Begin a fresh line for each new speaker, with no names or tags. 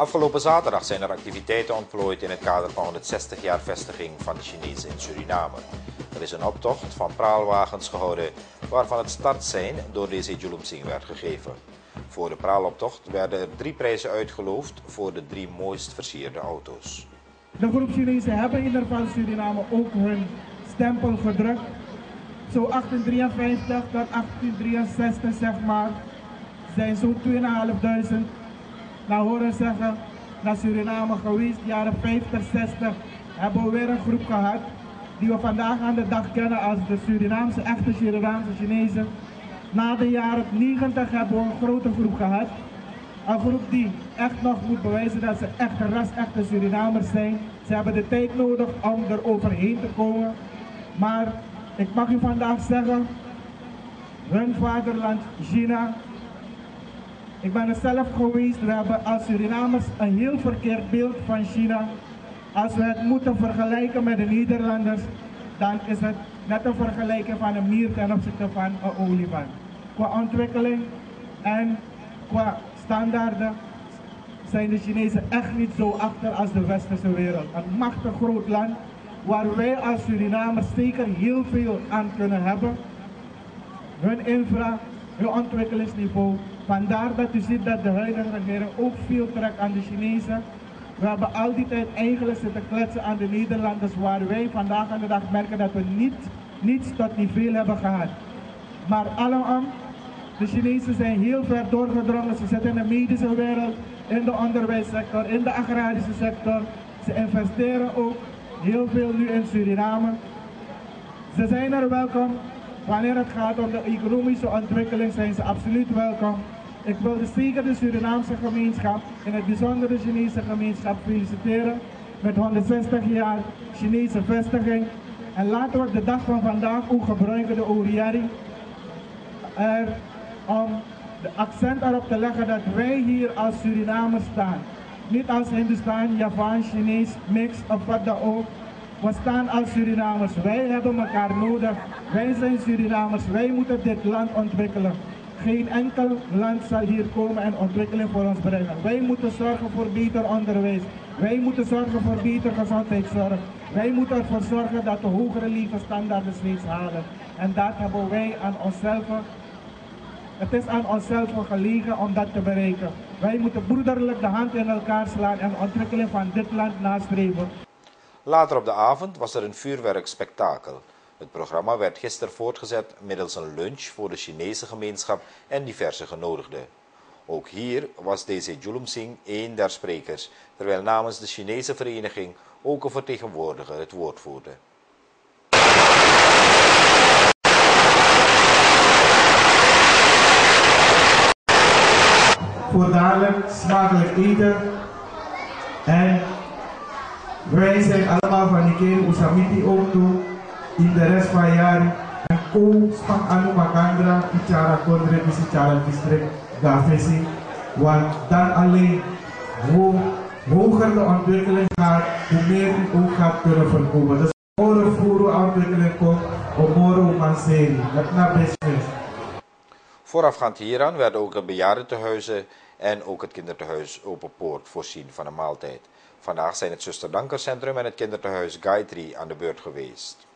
Afgelopen zaterdag zijn er activiteiten ontplooid in het kader van 160 jaar vestiging van de Chinezen in Suriname. Er is een optocht van praalwagens gehouden waarvan het startsein door deze Julumsing werd gegeven. Voor de praaloptocht werden er drie prijzen uitgeloofd voor de drie mooist versierde auto's.
De groep Chinezen hebben in van Suriname ook hun stempel gedrukt. Zo 1853 tot 1863 zeg maar zijn zo'n 2500 naar horen zeggen naar Suriname geweest. Jaren 50, 60 hebben we weer een groep gehad die we vandaag aan de dag kennen als de Surinaamse, echte Surinaamse Chinezen. Na de jaren 90 hebben we een grote groep gehad. Een groep die echt nog moet bewijzen dat ze echt ras, echte Surinamers zijn. Ze hebben de tijd nodig om er overheen te komen. Maar ik mag u vandaag zeggen, hun vaderland China ik ben er zelf geweest. We hebben als Surinamers een heel verkeerd beeld van China. Als we het moeten vergelijken met de Nederlanders, dan is het net een vergelijking van een mier ten opzichte van een olifant. Qua ontwikkeling en qua standaarden zijn de Chinezen echt niet zo achter als de westerse wereld. Een machtig groot land waar wij als Surinamers zeker heel veel aan kunnen hebben. Hun infra, hun ontwikkelingsniveau Vandaar dat u ziet dat de huidige regering ook veel trekt aan de Chinezen. We hebben al die tijd eigenlijk zitten kletsen aan de Nederlanders, waar wij vandaag aan de dag merken dat we niet, niets tot niet veel hebben gehad. Maar allemaal, de Chinezen zijn heel ver doorgedrongen. Ze zitten in de medische wereld, in de onderwijssector, in de agrarische sector. Ze investeren ook heel veel nu in Suriname. Ze zijn er welkom. Wanneer het gaat om de economische ontwikkeling zijn ze absoluut welkom. Ik wil de zeker de Surinaamse gemeenschap, in het bijzonder de Chinese gemeenschap, feliciteren met 160 jaar Chinese vestiging. En laten we de dag van vandaag ook gebruiken, de Oriari, er, om de accent erop te leggen dat wij hier als Surinamers staan. Niet als Hindustan, Javaan, Chinees, mix of wat dan ook. We staan als Surinamers. Wij hebben elkaar nodig. Wij zijn Surinamers. Wij moeten dit land ontwikkelen. Geen enkel land zal hier komen en ontwikkeling voor ons brengen. Wij moeten zorgen voor beter onderwijs. Wij moeten zorgen voor beter gezondheidszorg. Wij moeten ervoor zorgen dat we hogere levensstandaarden steeds halen. En dat hebben wij aan onszelf. Het is aan onszelf gelegen om dat te bereiken. Wij moeten broederlijk de hand in elkaar slaan en de ontwikkeling van dit land nastreven.
Later op de avond was er een vuurwerkspektakel. Het programma werd gisteren voortgezet middels een lunch voor de Chinese gemeenschap en diverse genodigden. Ook hier was deze Julumsing één der sprekers, terwijl namens de Chinese vereniging ook een vertegenwoordiger het woord voerde.
Voor dadelijk smakelijk eten en wij zijn allemaal van die keer Usamiti ook toe in de rest van jaar en ko spang anu makandra bicara kondre bicara district gavesi want dan alleen hoe hoger de ontwikkeling gaat, hoe meer die ook gaat kunnen verkopen. Dus more voeren ontwikkeling komt, hoe more manseri. Dat naar business.
Voorafgaand hieraan werden ook bejaardentehuizen en ook het kindertehuis Open Poort voorzien van een maaltijd. Vandaag zijn het Zuster Dankercentrum en het kindertehuis Gayatri aan de beurt geweest.